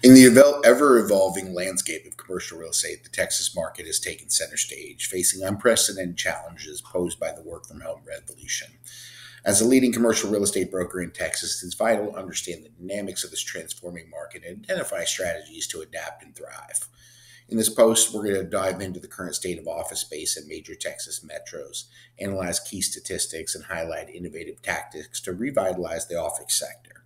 In the ever evolving landscape of commercial real estate, the Texas market has taken center stage, facing unprecedented challenges posed by the work from home revolution. As a leading commercial real estate broker in Texas, it's vital to understand the dynamics of this transforming market and identify strategies to adapt and thrive. In this post, we're going to dive into the current state of office space in major Texas metros, analyze key statistics, and highlight innovative tactics to revitalize the office sector.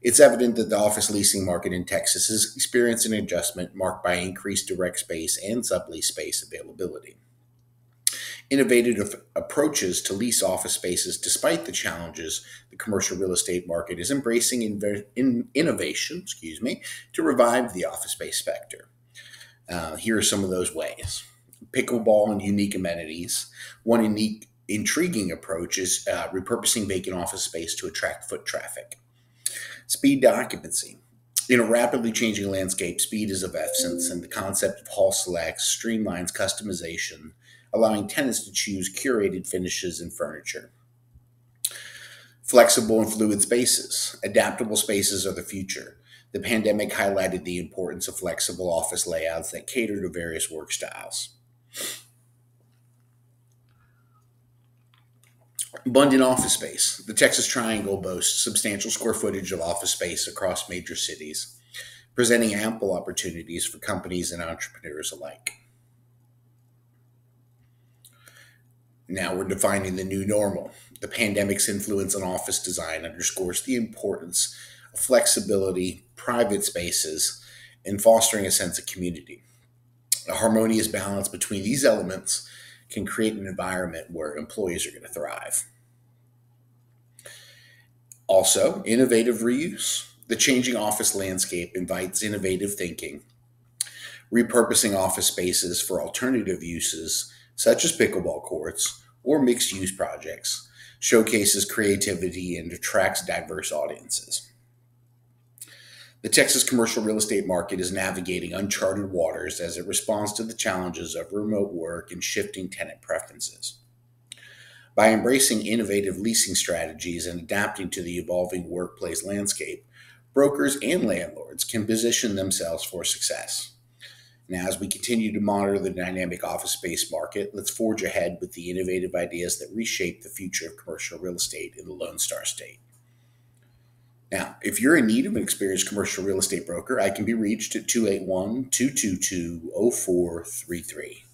It's evident that the office leasing market in Texas is experiencing an adjustment marked by increased direct space and sublease space availability. Innovative approaches to lease office spaces, despite the challenges the commercial real estate market is embracing in, in innovation, excuse me, to revive the office space sector. Uh, here are some of those ways: pickleball and unique amenities. One unique, intriguing approach is uh, repurposing vacant office space to attract foot traffic. Speed to occupancy. In a rapidly changing landscape, speed is of essence, and the concept of hall selects streamlines customization, allowing tenants to choose curated finishes and furniture. Flexible and fluid spaces. Adaptable spaces are the future. The pandemic highlighted the importance of flexible office layouts that cater to various work styles. Abundant office space. The Texas Triangle boasts substantial square footage of office space across major cities, presenting ample opportunities for companies and entrepreneurs alike. Now we're defining the new normal. The pandemic's influence on office design underscores the importance of flexibility, private spaces, and fostering a sense of community. A harmonious balance between these elements can create an environment where employees are going to thrive. Also, innovative reuse. The changing office landscape invites innovative thinking. Repurposing office spaces for alternative uses, such as pickleball courts or mixed use projects, showcases creativity and attracts diverse audiences. The Texas commercial real estate market is navigating uncharted waters as it responds to the challenges of remote work and shifting tenant preferences. By embracing innovative leasing strategies and adapting to the evolving workplace landscape, brokers and landlords can position themselves for success. Now, as we continue to monitor the dynamic office space market, let's forge ahead with the innovative ideas that reshape the future of commercial real estate in the Lone Star State. Now, if you're in need of an experienced commercial real estate broker, I can be reached at 281 222 0433.